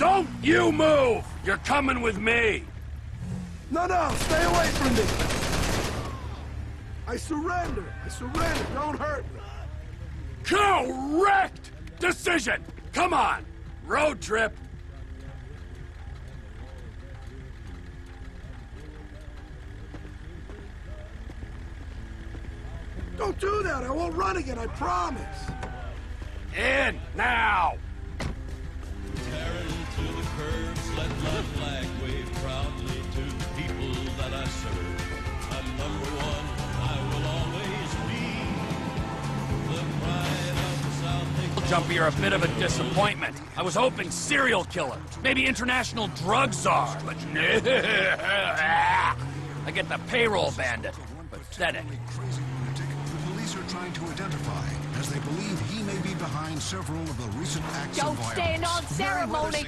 Don't you move! You're coming with me! No, no, stay away from me! I surrender! I surrender! Don't hurt me! Correct decision! Come on! Road trip! Don't do that! I won't run again, I promise! In now! Jumpy, you're a bit of a disappointment. I was hoping serial killer, maybe international drug czar, but no. I get the payroll bandit. Pathetic. Crazy lunatic the police are trying to identify as they believe he may be behind several of the recent acts Don't of violence. stand on ceremony.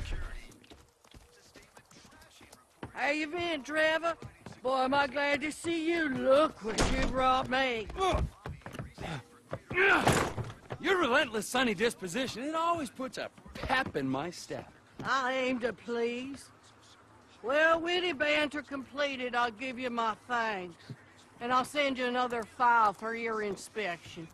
How you been, Trevor? Boy, am I glad to see you. Look what you brought me. Oh. Your relentless sunny disposition, it always puts a pep in my step. I aim to please. Well, witty banter completed, I'll give you my thanks. And I'll send you another file for your inspection.